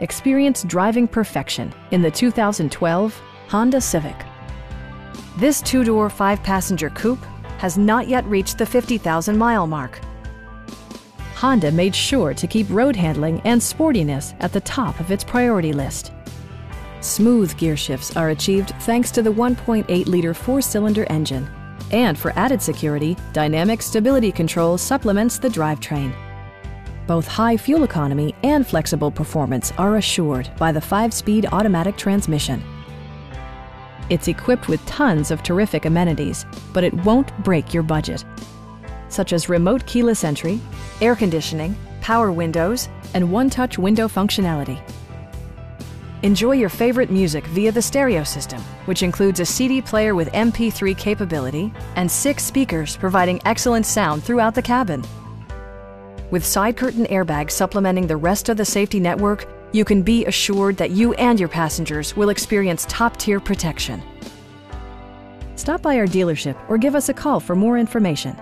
experience driving perfection in the 2012 Honda Civic. This two-door, five-passenger coupe has not yet reached the 50,000 mile mark. Honda made sure to keep road handling and sportiness at the top of its priority list. Smooth gear shifts are achieved thanks to the 1.8-liter four-cylinder engine. And for added security, Dynamic Stability Control supplements the drivetrain. Both high fuel economy and flexible performance are assured by the 5-speed automatic transmission. It's equipped with tons of terrific amenities, but it won't break your budget, such as remote keyless entry, air conditioning, power windows, and one-touch window functionality. Enjoy your favorite music via the stereo system, which includes a CD player with MP3 capability and six speakers providing excellent sound throughout the cabin. With side curtain airbags supplementing the rest of the safety network, you can be assured that you and your passengers will experience top-tier protection. Stop by our dealership or give us a call for more information.